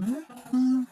嗯嗯。